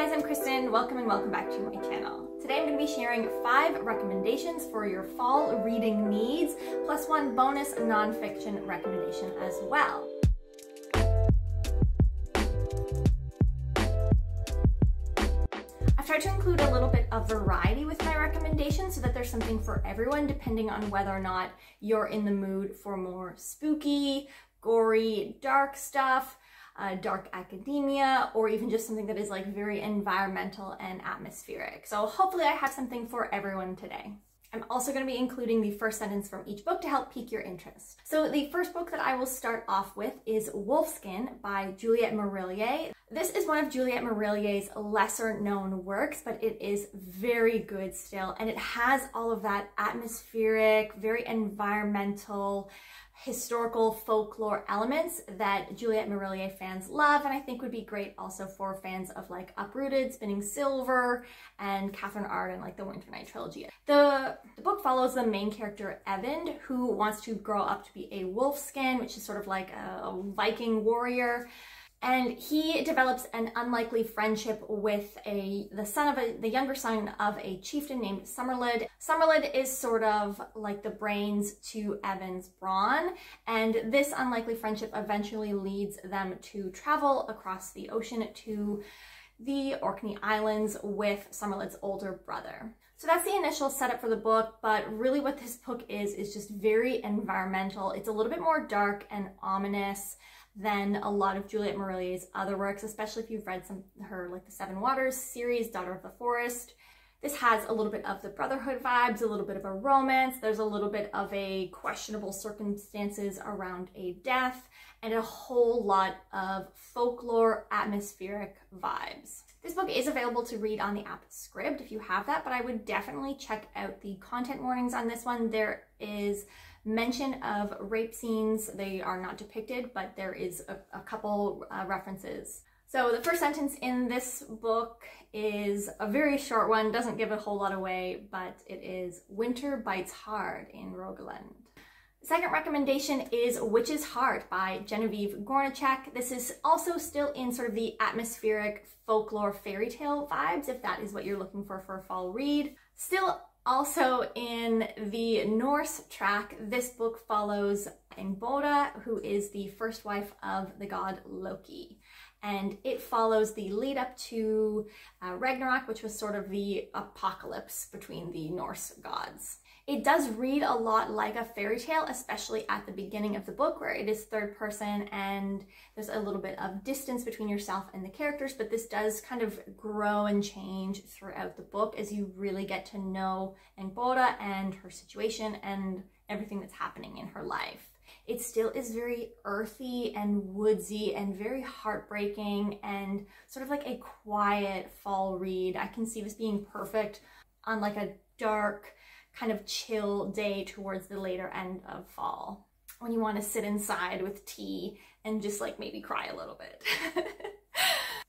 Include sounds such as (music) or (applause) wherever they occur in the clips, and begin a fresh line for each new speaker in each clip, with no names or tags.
guys, I'm Kristen. Welcome and welcome back to my channel. Today I'm going to be sharing five recommendations for your fall reading needs, plus one bonus nonfiction recommendation as well. I've tried to include a little bit of variety with my recommendations so that there's something for everyone depending on whether or not you're in the mood for more spooky, gory, dark stuff, uh, dark academia, or even just something that is like very environmental and atmospheric. So hopefully I have something for everyone today. I'm also going to be including the first sentence from each book to help pique your interest. So the first book that I will start off with is Wolfskin by Juliette Marillier. This is one of Juliette Marillier's lesser known works, but it is very good still. And it has all of that atmospheric, very environmental, historical folklore elements that Juliette Marillier fans love and I think would be great also for fans of like Uprooted, Spinning Silver, and Katherine Arden, like the Winter Night trilogy. The, the book follows the main character Eyvind who wants to grow up to be a wolfskin, which is sort of like a, a Viking warrior and he develops an unlikely friendship with a the son of a the younger son of a chieftain named Somerled. Somerled is sort of like the brains to Eyvind's brawn, and this unlikely friendship eventually leads them to travel across the ocean to the Orkney Islands with Somerled's older brother. So that's the initial setup for the book, but really what this book is, is just very environmental. It's a little bit more dark and ominous than a lot of Juliette Marillier's other works, especially if you've read some her like the Seven Waters series, Daughter of the Forest. This has a little bit of the Brotherhood vibes, a little bit of a romance. There's a little bit of a questionable circumstances around a death and a whole lot of folklore atmospheric vibes. This book is available to read on the app Scribd if you have that, but I would definitely check out the content warnings on this one. There is mention of rape scenes. They are not depicted, but there is a, a couple uh, references. So the first sentence in this book is a very short one, doesn't give a whole lot away, but it is Winter Bites Hard in Rogaland. Second recommendation is Witch's Heart by Genevieve Gornichek. This is also still in sort of the atmospheric folklore fairy tale vibes, if that is what you're looking for for a fall read. Still also in the Norse track, this book follows Angrboda, who is the first wife of the god Loki. And it follows the lead up to uh, Ragnarok, which was sort of the apocalypse between the Norse gods. It does read a lot like a fairy tale, especially at the beginning of the book where it is third person and there's a little bit of distance between yourself and the characters, but this does kind of grow and change throughout the book as you really get to know Angrboda and her situation and everything that's happening in her life. It still is very earthy and woodsy and very heartbreaking and sort of like a quiet fall read. I can see this being perfect on like a dark, kind of chill day towards the later end of fall when you want to sit inside with tea and just like maybe cry a little bit. (laughs)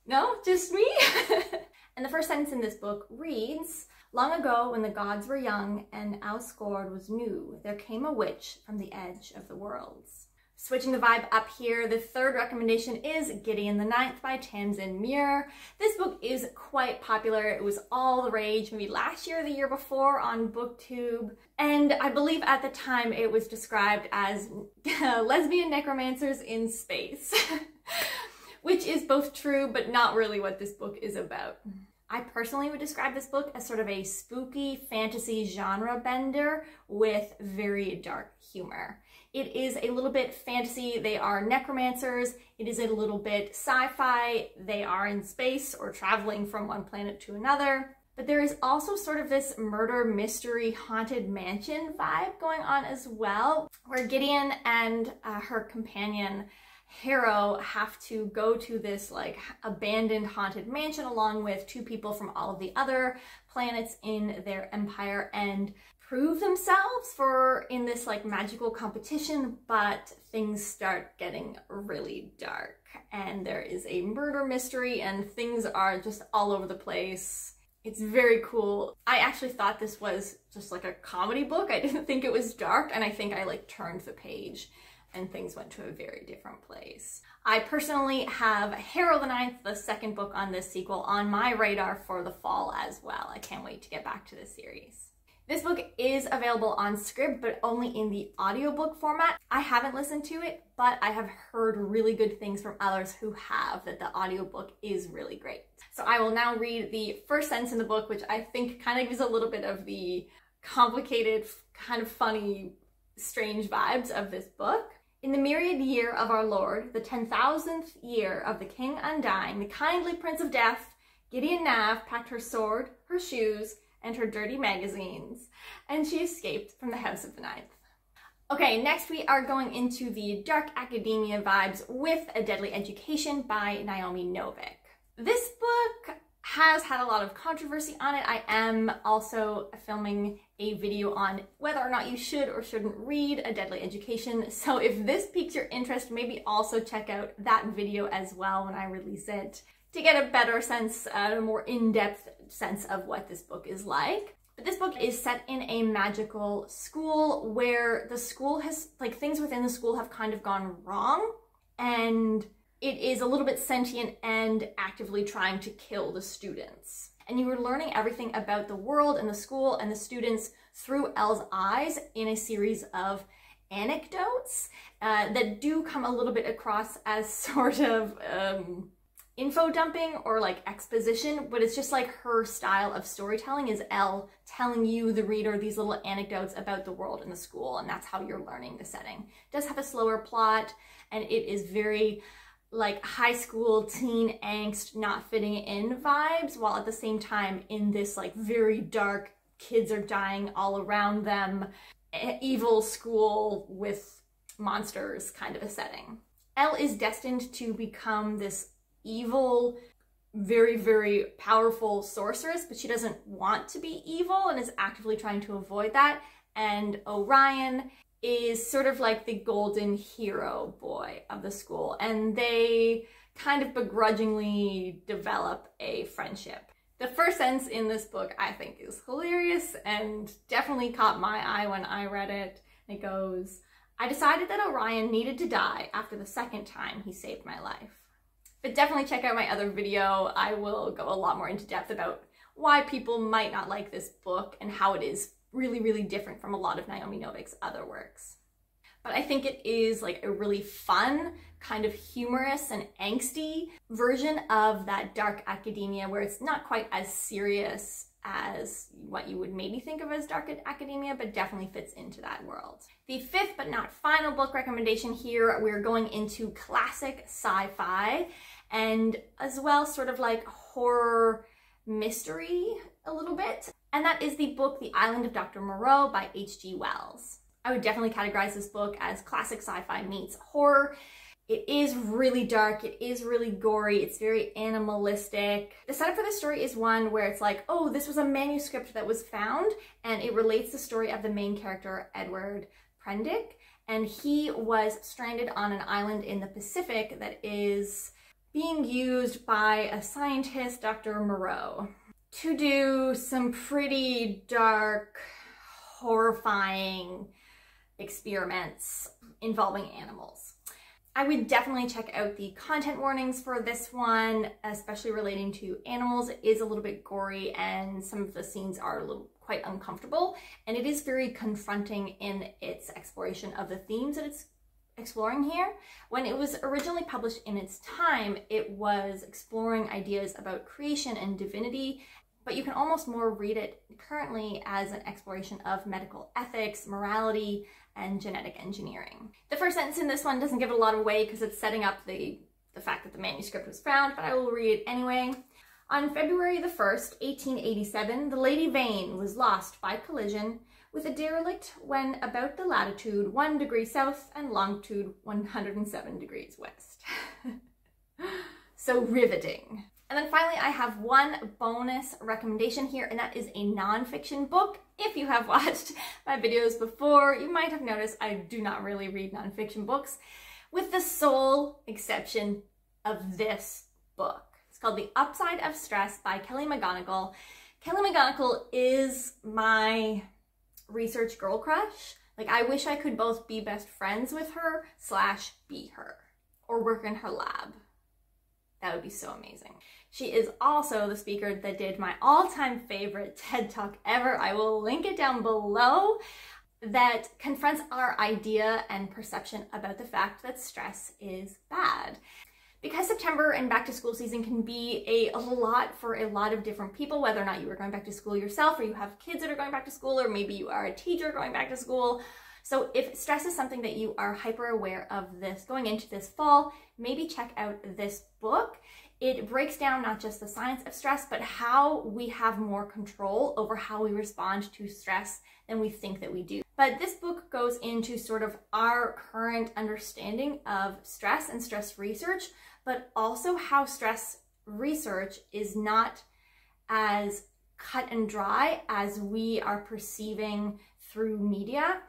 no, just me? (laughs) and the first sentence in this book reads, Long ago, when the gods were young and Asgard was new, there came a witch from the edge of the worlds. Switching the vibe up here, the third recommendation is Gideon the Ninth by Tamsin Muir. This book is quite popular. It was all the rage maybe last year or the year before on BookTube. And I believe at the time it was described as (laughs) lesbian necromancers in space, (laughs) which is both true but not really what this book is about. I personally would describe this book as sort of a spooky fantasy genre bender with very dark humor. It is a little bit fantasy. They are necromancers. It is a little bit sci-fi. They are in space or traveling from one planet to another. But there is also sort of this murder mystery haunted mansion vibe going on as well, where Gideon and uh, her companion Harrow have to go to this like abandoned haunted mansion along with two people from all of the other planets in their empire and prove themselves for in this like magical competition, but things start getting really dark and there is a murder mystery and things are just all over the place. It's very cool. I actually thought this was just like a comedy book. I (laughs) didn't think it was dark and I think I like turned the page and things went to a very different place. I personally have Harrow the Ninth, the second book on this sequel, on my radar for the fall as well. I can't wait to get back to this series. This book is available on Scribd, but only in the audiobook format. I haven't listened to it, but I have heard really good things from others who have, that the audiobook is really great. So I will now read the first sentence in the book, which I think kind of gives a little bit of the complicated, kind of funny, strange vibes of this book. In the myriad year of our Lord, the ten thousandth year of the King Undying, the kindly Prince of Death, Gideon Nav packed her sword, her shoes, and her dirty magazines, and she escaped from the House of the Ninth. Okay, next we are going into the dark academia vibes with A Deadly Education by Naomi Novik. This book has had a lot of controversy on it. I am also filming a video on whether or not you should or shouldn't read A Deadly Education. So if this piques your interest, maybe also check out that video as well when I release it to get a better sense, uh, a more in-depth sense of what this book is like. But this book is set in a magical school where the school has, like things within the school have kind of gone wrong and it is a little bit sentient and actively trying to kill the students. And you are learning everything about the world and the school and the students through El's eyes in a series of anecdotes uh, that do come a little bit across as (laughs) sort of um, info dumping or like exposition, but it's just like her style of storytelling is El telling you, the reader, these little anecdotes about the world and the school, and that's how you're learning the setting. It does have a slower plot, and it is very like high school teen angst not fitting in vibes, while at the same time in this like very dark, kids are dying all around them, evil school with monsters kind of a setting. El is destined to become this evil, very, very powerful sorceress, but she doesn't want to be evil and is actively trying to avoid that. And Orion is sort of like the golden hero boy of the school, and they kind of begrudgingly develop a friendship. The first sentence in this book I think is hilarious and definitely caught my eye when I read it. It goes, I decided that Orion needed to die after the second time he saved my life. But definitely check out my other video. I will go a lot more into depth about why people might not like this book and how it is really, really different from a lot of Naomi Novik's other works. But I think it is like a really fun, kind of humorous and angsty version of that dark academia where it's not quite as serious as what you would maybe think of as dark academia, but definitely fits into that world. The fifth but not final book recommendation here, we're going into classic sci-fi and as well sort of like horror mystery a little bit. And that is the book The Island of Dr. Moreau by H.G. Wells. I would definitely categorize this book as classic sci-fi meets horror. It is really dark, it is really gory, it's very animalistic. The setup for the story is one where it's like, oh, this was a manuscript that was found, and it relates the story of the main character, Edward Prendick, and he was stranded on an island in the Pacific that is being used by a scientist, Dr. Moreau, to do some pretty dark, horrifying experiments involving animals. I would definitely check out the content warnings for this one, especially relating to animals. It is a little bit gory and some of the scenes are a little quite uncomfortable and it is very confronting in its exploration of the themes that it's exploring here. When it was originally published in its time, it was exploring ideas about creation and divinity, but you can almost more read it currently as an exploration of medical ethics, morality, and genetic engineering. The first sentence in this one doesn't give it a lot of away because it's setting up the, the fact that the manuscript was found, but I will read it anyway. On February the 1st, 1887, the Lady Vane was lost by collision with a derelict when about the latitude 1 degree south and longitude 107 degrees west. (laughs) so riveting. And then finally, I have one bonus recommendation here, and that is a nonfiction book. If you have (laughs) watched my videos before, you might have noticed I do not really read nonfiction books, with the sole exception of this book. It's called The Upside of Stress by Kelly McGonigal. Kelly McGonigal is my research girl crush. Like I wish I could both be best friends with her slash be her or work in her lab. That would be so amazing. She is also the speaker that did my all-time favorite TED Talk ever. I will link it down below that confronts our idea and perception about the fact that stress is bad. Because September and back to school season can be a, a lot for a lot of different people, whether or not you are going back to school yourself or you have kids that are going back to school or maybe you are a teacher going back to school. So if stress is something that you are hyper aware of this going into this fall, maybe check out this book. It breaks down not just the science of stress, but how we have more control over how we respond to stress than we think that we do. But this book goes into sort of our current understanding of stress and stress research, but also how stress research is not as cut and dry as we are perceiving through media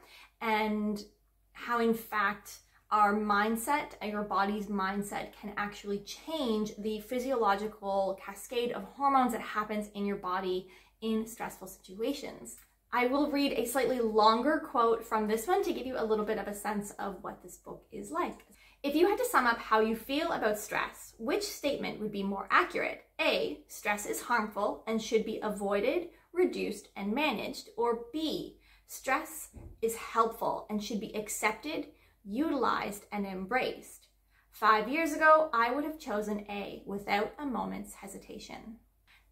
and how in fact our mindset and your body's mindset can actually change the physiological cascade of hormones that happens in your body in stressful situations. I will read a slightly longer quote from this one to give you a little bit of a sense of what this book is like. If you had to sum up how you feel about stress, which statement would be more accurate? A, stress is harmful and should be avoided, reduced, and managed. Or B, stress is helpful and should be accepted, utilized, and embraced. Five years ago, I would have chosen A without a moment's hesitation.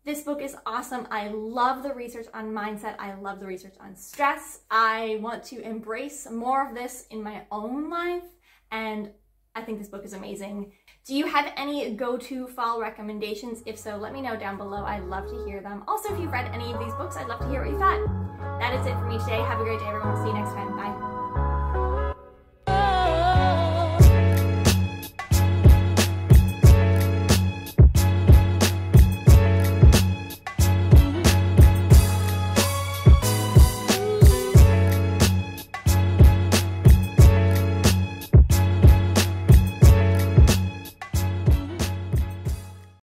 This book is awesome. I love the research on mindset. I love the research on stress. I want to embrace more of this in my own life and I think this book is amazing. Do you have any go-to fall recommendations? If so, let me know down below. I'd love to hear them. Also, if you've read any of these books, I'd love to hear what you thought. That is it for me today. Have a great day, everyone. See you next time. Bye.